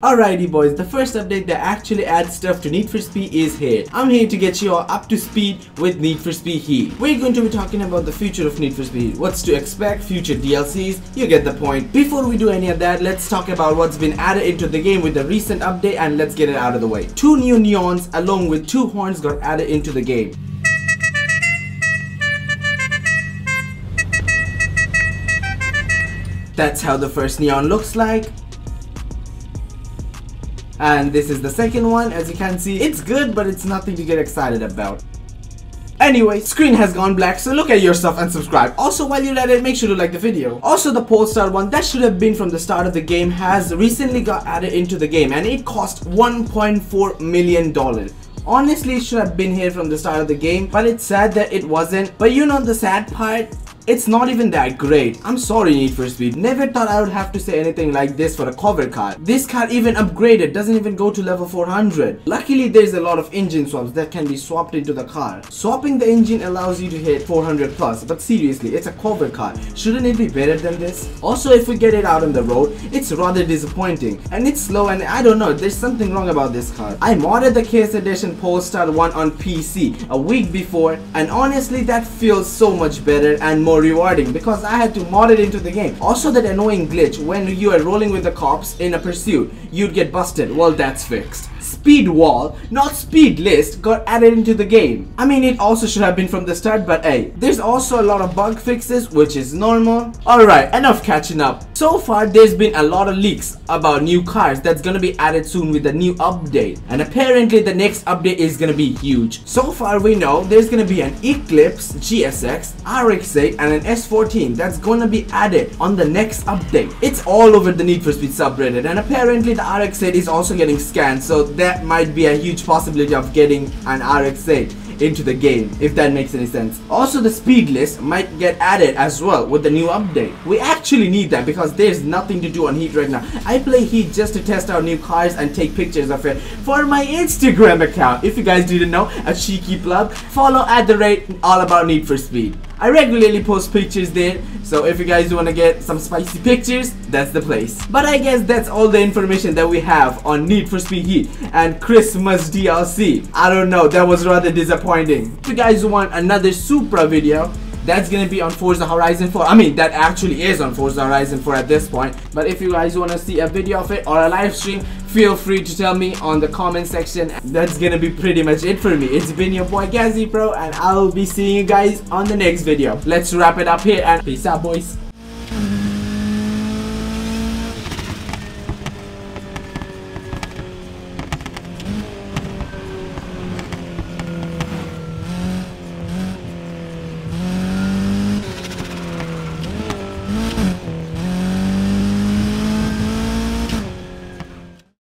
Alrighty boys, the first update that actually adds stuff to Need for Speed is here. I'm here to get you all up to speed with Need for Speed Heat. We're going to be talking about the future of Need for Speed, what's to expect, future DLCs, you get the point. Before we do any of that, let's talk about what's been added into the game with the recent update and let's get it out of the way. Two new neons along with two horns got added into the game. That's how the first neon looks like and this is the second one as you can see it's good but it's nothing to get excited about Anyway, screen has gone black, so look at yourself and subscribe. Also, while you're at it, make sure to like the video. Also, the Polestar one, that should have been from the start of the game, has recently got added into the game, and it cost $1.4 million. Honestly, it should have been here from the start of the game, but it's sad that it wasn't. But you know the sad part? It's not even that great. I'm sorry Need for Speed. Never thought I would have to say anything like this for a cover car. This car even upgraded, doesn't even go to level 400. Luckily there's a lot of engine swaps that can be swapped into the car. Swapping the engine allows you to hit 400 plus, but seriously, it's a cover car. Shouldn't it be better than this? Also, if we get it out on the road, it's rather disappointing. And it's slow and I don't know, there's something wrong about this car. I modded the KS Edition Polestar 1 on PC a week before and honestly that feels so much better and more more rewarding because I had to mod it into the game. Also that annoying glitch when you are rolling with the cops in a pursuit, you'd get busted. Well, that's fixed speed wall, not speed list, got added into the game. I mean, it also should have been from the start, but hey, there's also a lot of bug fixes, which is normal. Alright, enough catching up. So far, there's been a lot of leaks about new cars that's gonna be added soon with the new update. And apparently, the next update is gonna be huge. So far, we know there's gonna be an Eclipse GSX, RX-8, and an S14 that's gonna be added on the next update. It's all over the Need for Speed subreddit, and apparently the RX-8 is also getting scanned, so that might be a huge possibility of getting an RX-8 into the game, if that makes any sense. Also, the speed list might get added as well with the new update. We actually need that because there's nothing to do on Heat right now. I play Heat just to test out new cars and take pictures of it for my Instagram account. If you guys didn't know, a cheeky plug, follow at the rate all about Need for Speed. I regularly post pictures there, so if you guys want to get some spicy pictures, that's the place. But I guess that's all the information that we have on Need for Speed Heat and Christmas DLC. I don't know, that was rather disappointing. If you guys want another Supra video, that's gonna be on Forza Horizon 4 I mean that actually is on Forza Horizon 4 at this point. But if you guys want to see a video of it or a live stream feel free to tell me on the comment section. That's gonna be pretty much it for me. It's been your boy GaZiPRO and I'll be seeing you guys on the next video. Let's wrap it up here and peace out boys